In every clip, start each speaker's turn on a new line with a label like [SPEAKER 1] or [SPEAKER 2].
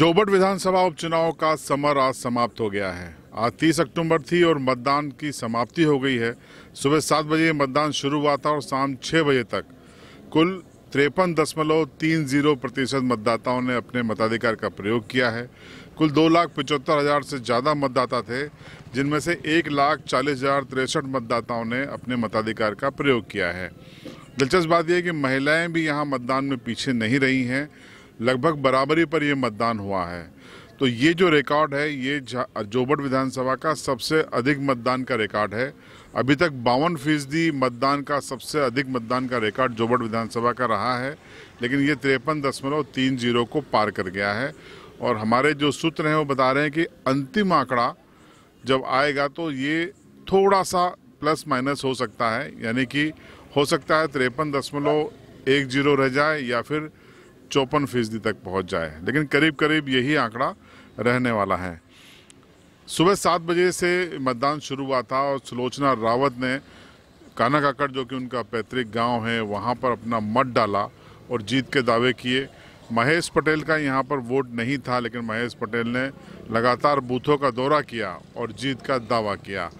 [SPEAKER 1] जोबट विधानसभा उपचुनाव का समर आज समाप्त हो गया है आज 30 अक्टूबर थी और मतदान की समाप्ति हो गई है सुबह सात बजे मतदान शुरू हुआ था और शाम छः बजे तक कुल तिरपन दशमलव तीन जीरो प्रतिशत मतदाताओं ने अपने मताधिकार का प्रयोग किया है कुल दो लाख पचहत्तर हज़ार से ज़्यादा मतदाता थे जिनमें से एक लाख चालीस हज़ार तिरसठ मतदाताओं ने अपने मताधिकार का प्रयोग किया है दिलचस्प बात यह कि महिलाएं भी यहाँ मतदान में पीछे नहीं रही हैं लगभग बराबरी पर ये मतदान हुआ है तो ये जो रिकॉर्ड है ये जोबट विधानसभा का सबसे अधिक मतदान का रिकॉर्ड है अभी तक बावन फीसदी मतदान का सबसे अधिक मतदान का रिकॉर्ड जोबट विधानसभा का रहा है लेकिन ये तिरपन दशमलव तीन जीरो को पार कर गया है और हमारे जो सूत्र हैं वो बता रहे हैं कि अंतिम आंकड़ा जब आएगा तो ये थोड़ा सा प्लस माइनस हो सकता है यानी कि हो सकता है तिरपन दशमलव एक जीरो रह जाए या फिर चौपन फीसदी तक पहुंच जाए लेकिन करीब करीब यही आंकड़ा रहने वाला है सुबह सात बजे से मतदान शुरू हुआ था और सुलोचना रावत ने काना काकड़ जो कि उनका पैतृक गांव है वहां पर अपना मत डाला और जीत के दावे किए महेश पटेल का यहां पर वोट नहीं था लेकिन महेश पटेल ने लगातार बूथों का दौरा किया और जीत का दावा किया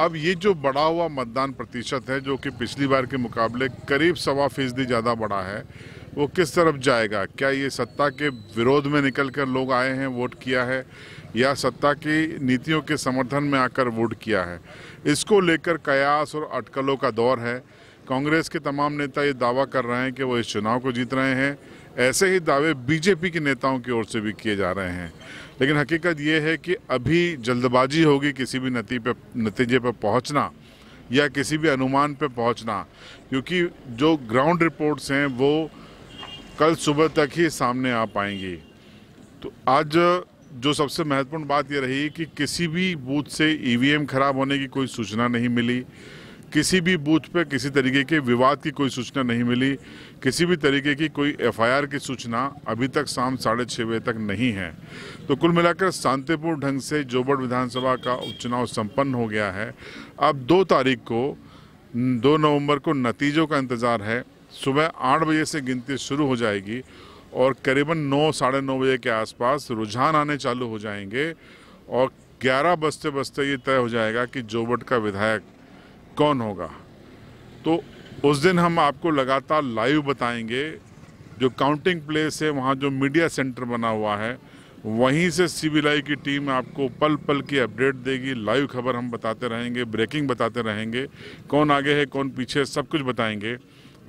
[SPEAKER 1] अब ये जो बढ़ा हुआ मतदान प्रतिशत है जो कि पिछली बार के मुकाबले करीब सवा फीसदी ज़्यादा बढ़ा है वो किस तरफ जाएगा क्या ये सत्ता के विरोध में निकल कर लोग आए हैं वोट किया है या सत्ता की नीतियों के समर्थन में आकर वोट किया है इसको लेकर कयास और अटकलों का दौर है कांग्रेस के तमाम नेता ये दावा कर रहे हैं कि वो इस चुनाव को जीत रहे हैं ऐसे ही दावे बीजेपी के नेताओं की ओर से भी किए जा रहे हैं लेकिन हकीकत ये है कि अभी जल्दबाजी होगी किसी भी नती पे नतीजे पर पहुंचना या किसी भी अनुमान पर पहुंचना क्योंकि जो ग्राउंड रिपोर्ट्स हैं वो कल सुबह तक ही सामने आ पाएंगी तो आज जो सबसे महत्वपूर्ण बात यह रही कि किसी भी बूथ से ईवीएम खराब होने की कोई सूचना नहीं मिली किसी भी बूथ पे किसी तरीके के विवाद की कोई सूचना नहीं मिली किसी भी तरीके की कोई एफआईआर की सूचना अभी तक शाम साढ़े छः बजे तक नहीं है तो कुल मिलाकर शांतिपूर्ण ढंग से जोबड़ विधानसभा का उपचुनाव संपन्न हो गया है अब दो तारीख को दो नवंबर को नतीजों का इंतज़ार है सुबह आठ बजे से गिनती शुरू हो जाएगी और करीबन नौ साढ़े नौ बजे के आसपास रुझान आने चालू हो जाएंगे और ग्यारह बजते बजते ये तय हो जाएगा कि जोबट का विधायक कौन होगा तो उस दिन हम आपको लगातार लाइव बताएंगे जो काउंटिंग प्लेस है वहाँ जो मीडिया सेंटर बना हुआ है वहीं से सीबीआई की टीम आपको पल पल की अपडेट देगी लाइव खबर हम बताते रहेंगे ब्रेकिंग बताते रहेंगे कौन आगे है कौन पीछे है सब कुछ बताएंगे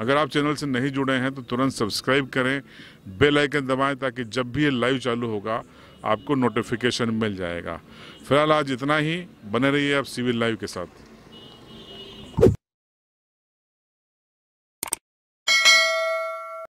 [SPEAKER 1] अगर आप चैनल से नहीं जुड़े हैं तो तुरंत सब्सक्राइब करें बेल आइकन दबाएं ताकि जब भी ये लाइव चालू होगा आपको नोटिफिकेशन मिल जाएगा फिलहाल आज इतना ही बने रहिए आप सिविल लाइव के साथ